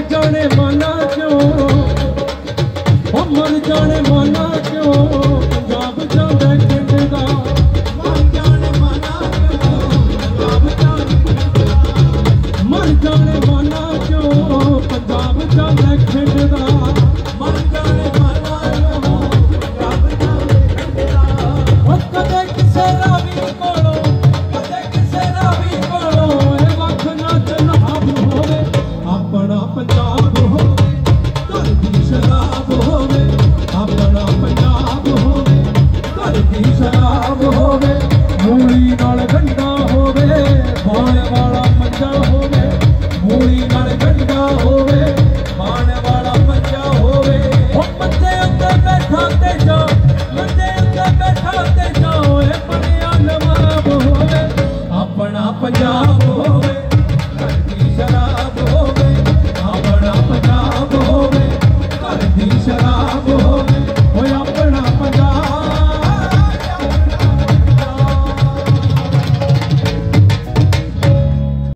ਜਾਣੇ ਮਾਨਾ ਕਿਉਂ? ਉਹ ਮਰ ਜਾਣੇ ਮਾਨਾ ਕਿਉਂ? ਪੰਜਾਬ ਜਾਂਦਾ ਖਿੰਡਦਾ ਮਰ ਜਾਣੇ ਮਨਾ ਕਿਉਂ? ਪੰਜਾਬ ਜਾਂਦਾ ਮਰ ਜਾਣੇ ਮਾਨਾ ਕਿਉਂ? ਪੰਜਾਬ ਜਾਂਦਾ ਖਿੰਡਦਾ ਮੂਲੀ ਨਾਲ ਘੰਟਾ ਹੋਵੇ ਖਾਣ ਵਾਲਾ ਮੰਜਾ ਹੋਵੇ, ਮੂਲੀ ਨਾਲ ਘੰਟਾ ਹੋਵੇ ਖਾਣ ਵਾਲਾ ਮੰਜਾ ਹੋਵੇ। ਉਹ ਪੱਤੇ ਉੱਤੇ ਬੈਠਾ ਤੇ ਜਾ, ਮੰਜੇ ਉੱਤੇ ਬੈਠਾ ਤੇ ਜਾ, ਓਏ ਬਣਿਆ ਨਵਾਬ ਹੋਵੇ। ਆਪਣਾ ਪੰਜਾਬ